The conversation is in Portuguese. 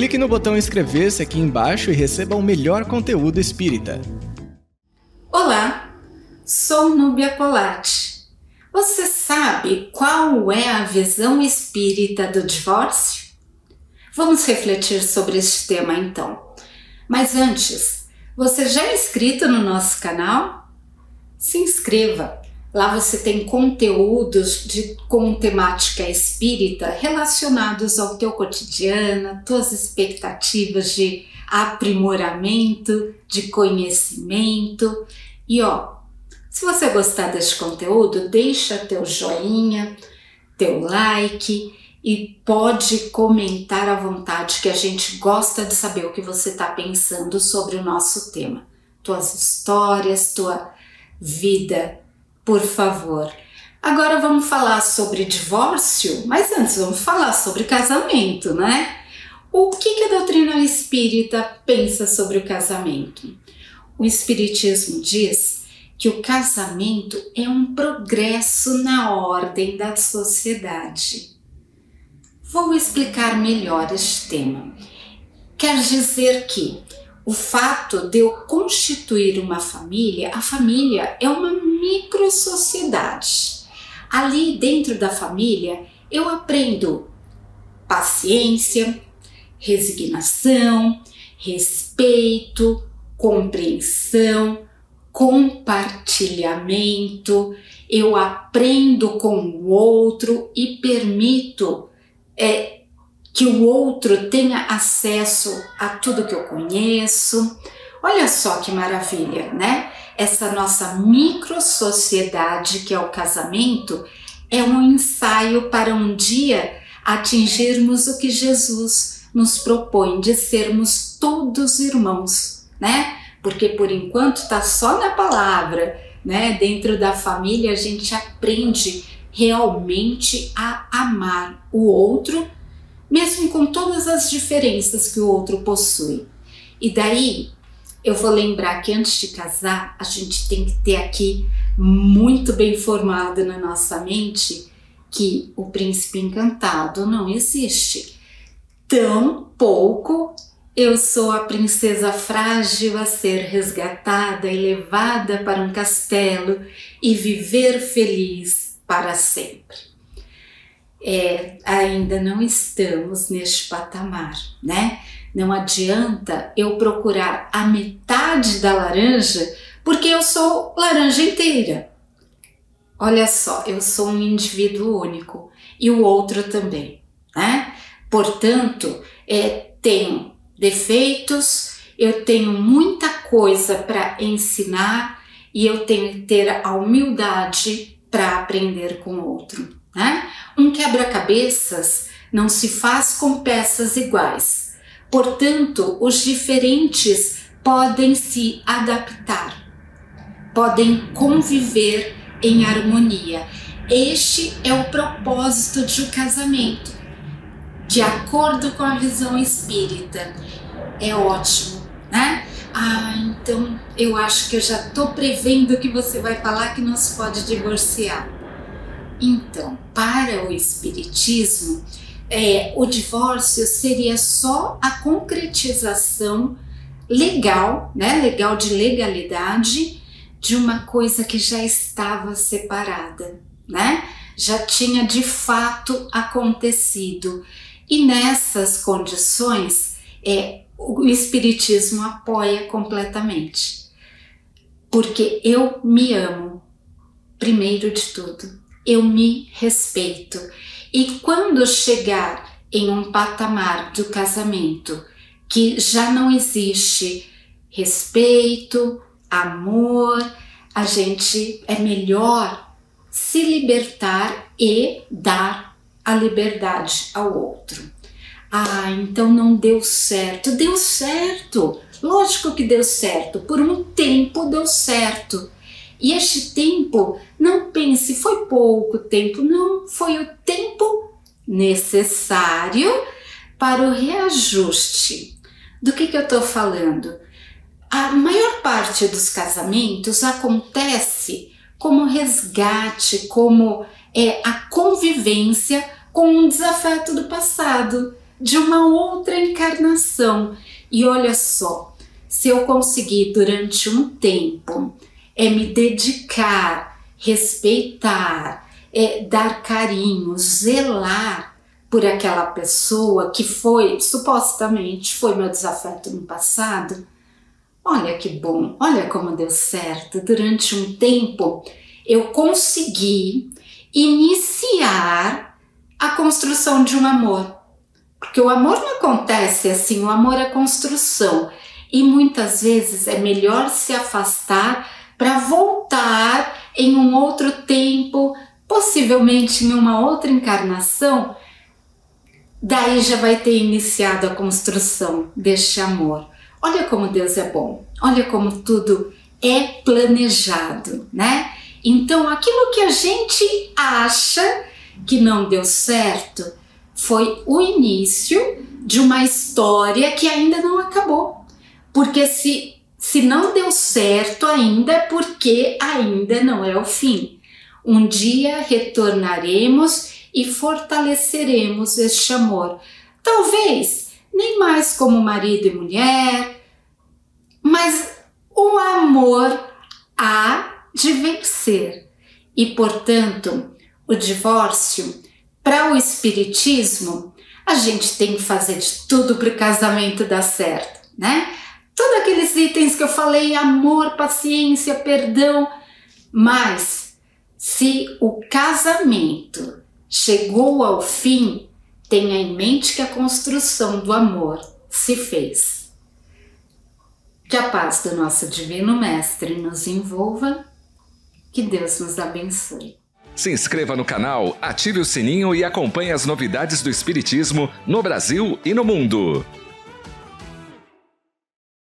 Clique no botão inscrever-se aqui embaixo e receba o melhor conteúdo espírita. Olá, sou Núbia Polatti. Você sabe qual é a visão espírita do divórcio? Vamos refletir sobre este tema então. Mas antes, você já é inscrito no nosso canal? Se inscreva Lá você tem conteúdos de, com temática espírita relacionados ao teu cotidiano, tuas expectativas de aprimoramento, de conhecimento. E ó, se você gostar deste conteúdo, deixa teu joinha, teu like e pode comentar à vontade que a gente gosta de saber o que você está pensando sobre o nosso tema. Tuas histórias, tua vida por favor. Agora vamos falar sobre divórcio, mas antes vamos falar sobre casamento, né? O que, que a doutrina espírita pensa sobre o casamento? O Espiritismo diz que o casamento é um progresso na ordem da sociedade. Vou explicar melhor este tema. Quer dizer que o fato de eu constituir uma família, a família é uma microsociedade. Ali dentro da família eu aprendo paciência, resignação, respeito, compreensão, compartilhamento, eu aprendo com o outro e permito é, que o outro tenha acesso a tudo que eu conheço. Olha só que maravilha, né? Essa nossa micro sociedade que é o casamento é um ensaio para um dia atingirmos o que Jesus nos propõe de sermos todos irmãos, né? Porque por enquanto tá só na palavra, né? Dentro da família a gente aprende realmente a amar o outro mesmo com todas as diferenças que o outro possui. E daí eu vou lembrar que antes de casar, a gente tem que ter aqui muito bem formado na nossa mente que o príncipe encantado não existe. Tão pouco eu sou a princesa frágil a ser resgatada e levada para um castelo e viver feliz para sempre é, ainda não estamos neste patamar, né? Não adianta eu procurar a metade da laranja porque eu sou laranja inteira. Olha só, eu sou um indivíduo único e o outro também, né? Portanto, é, tenho defeitos, eu tenho muita coisa para ensinar e eu tenho que ter a humildade para aprender com o outro. Né? Um quebra-cabeças não se faz com peças iguais, portanto, os diferentes podem se adaptar, podem conviver em harmonia. Este é o propósito de um casamento. De acordo com a visão espírita, é ótimo, né? Ah, então eu acho que eu já estou prevendo que você vai falar que não se pode divorciar. Então, para o Espiritismo, é, o divórcio seria só a concretização legal, né, legal de legalidade, de uma coisa que já estava separada, né? Já tinha de fato acontecido. E nessas condições, é, o Espiritismo apoia completamente. Porque eu me amo, primeiro de tudo eu me respeito. E quando chegar em um patamar do casamento que já não existe respeito, amor, a gente é melhor se libertar e dar a liberdade ao outro. Ah, então não deu certo. Deu certo. Lógico que deu certo. Por um tempo deu certo. E este tempo, não pense, foi pouco tempo, não, foi o tempo necessário para o reajuste. Do que, que eu estou falando? A maior parte dos casamentos acontece como resgate, como é, a convivência com um desafeto do passado. de uma outra encarnação. E olha só, se eu conseguir durante um tempo é me dedicar, respeitar, é dar carinho, zelar por aquela pessoa que foi, supostamente, foi meu desafeto no passado. Olha que bom, olha como deu certo. Durante um tempo eu consegui iniciar a construção de um amor. Porque o amor não acontece assim, o amor é construção. E muitas vezes é melhor se afastar para voltar em um outro tempo, possivelmente em uma outra encarnação. Daí já vai ter iniciado a construção deste amor. Olha como Deus é bom, olha como tudo é planejado, né? Então, aquilo que a gente acha que não deu certo foi o início de uma história que ainda não acabou. Porque se, se não deu certo ainda, é porque ainda não é o fim. Um dia retornaremos e fortaleceremos este amor. Talvez nem mais como marido e mulher, mas o amor há de vencer. E, portanto, o divórcio, para o Espiritismo, a gente tem que fazer de tudo para o casamento dar certo, né? Todos aqueles itens que eu falei, amor, paciência, perdão, mas se o casamento chegou ao fim, tenha em mente que a construção do amor se fez. Que a paz do nosso Divino Mestre nos envolva que Deus nos abençoe. Se inscreva no canal, ative o sininho e acompanhe as novidades do Espiritismo no Brasil e no mundo.